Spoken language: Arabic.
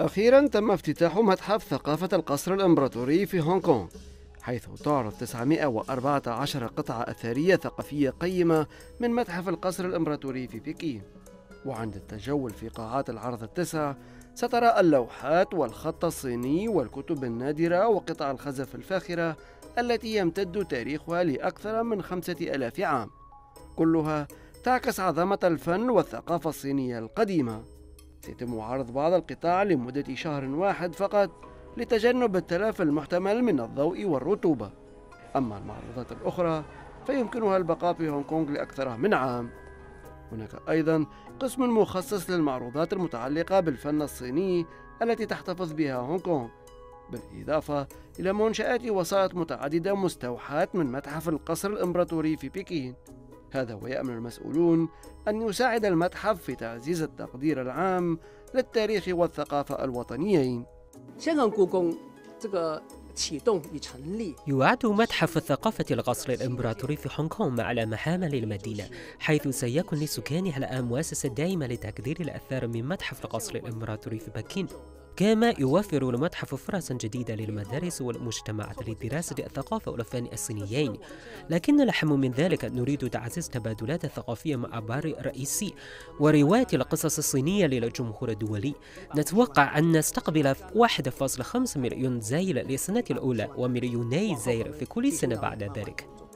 أخيرا تم افتتاح متحف ثقافة القصر الإمبراطوري في هونغ كونغ حيث تعرض 914 قطعة أثرية ثقافية قيمة من متحف القصر الإمبراطوري في بكين. وعند التجول في قاعات العرض التسع سترى اللوحات والخط الصيني والكتب النادرة وقطع الخزف الفاخرة التي يمتد تاريخها لأكثر من خمسة ألاف عام. كلها تعكس عظمة الفن والثقافة الصينية القديمة. سيتم عرض بعض القطاع لمدة شهر واحد فقط لتجنب التلف المحتمل من الضوء والرطوبة. أما المعروضات الأخرى فيمكنها البقاء في هونغ كونغ لأكثر من عام. هناك أيضا قسم مخصص للمعروضات المتعلقة بالفن الصيني التي تحتفظ بها هونغ كونغ. بالإضافة إلى منشآت وسائط متعددة مستوحاة من متحف القصر الإمبراطوري في بكين. هذا ويأمل المسؤولون أن يساعد المتحف في تعزيز التقدير العام للتاريخ والثقافة الوطنيين. يعد متحف الثقافة القصر الإمبراطوري في هونغ كونغ على محامل المدينة حيث سيكون لسكانها الآن مؤسسة دائمة لتقدير الأثار من متحف القصر الإمبراطوري في بكين. كما يوفر المتحف فرصا جديدة للمدارس والمجتمعات لدراسة الثقافة والفن الصينيين. لكن الأهم من ذلك نريد تعزيز التبادلات الثقافية مع بار رئيسي ورواية القصص الصينية للجمهور الدولي. نتوقع أن نستقبل 1.5 مليون زائر للسنة الأولى ومليوني زائر في كل سنة بعد ذلك.